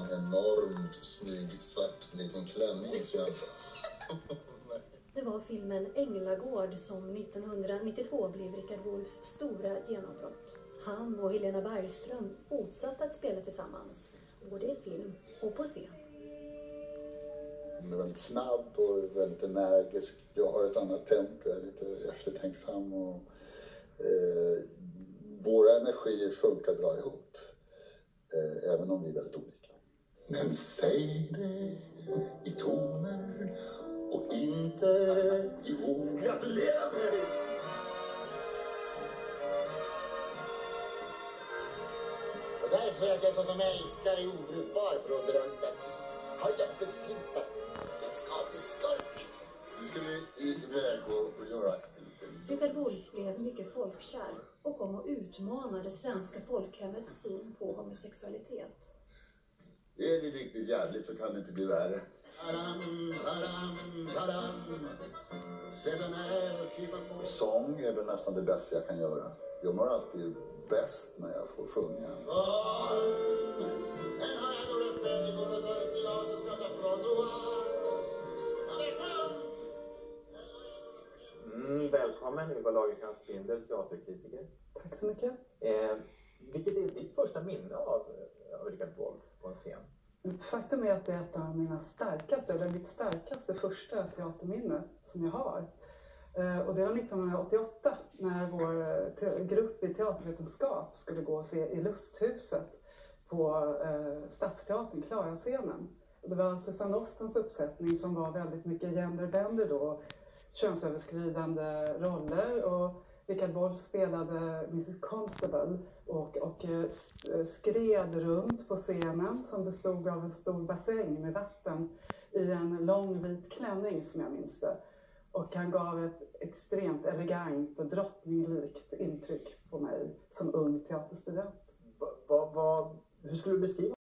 en enormt snygg svart liten klänning som jag... Det var filmen Änglagård som 1992 blev Richard Wolffs stora genombrott. Han och Helena Bergström fortsatte att spela tillsammans, både i film och på scen. Hon är väldigt snabb och väldigt energisk. Jag har ett annat tempo, jag är lite eftertänksam och eh, våra energier funkar bra ihop. Eh, även om vi är väldigt olika. Men säg det i toner och inte i ord. Gratulerar mig! Och därför att jag såsom älskare är obrukbar för återrunda tid har jag beslutat att jag ska bli skurk. Nu ska vi iväg och, och göra. Richard Wolff blev mycket folkkär och kom att utmana det svenska folkhemmets syn på homosexualitet. Är det riktigt jävligt så kan det inte bli värre. Sång är väl nästan det bästa jag kan göra. Jag mår alltid bäst när jag får sjunga. Mm, välkommen Ylva Lagercrantz Spindel, teaterkritiker. Tack så mycket. Eh, vilket är ditt första minne av, av Richard Wolff på en scen? Faktum är att det är ett av mina starkaste, eller mitt starkaste första teaterminne som jag har. Eh, och det var 1988 när vår eh, te- grupp i teatervetenskap skulle gå och se i Lusthuset på eh, Stadsteatern, Klara-scenen. Det var Susanne Ostens uppsättning som var väldigt mycket genderbender då, könsöverskridande roller och Richard Wolff spelade Mrs Constable och, och eh, eh, skred runt på scenen som bestod av en stor bassäng med vatten i en lång vit klänning som jag minns det. Och han gav ett extremt elegant och drottninglikt intryck på mig som ung teaterstudent. Va, va, va, hur skulle du beskriva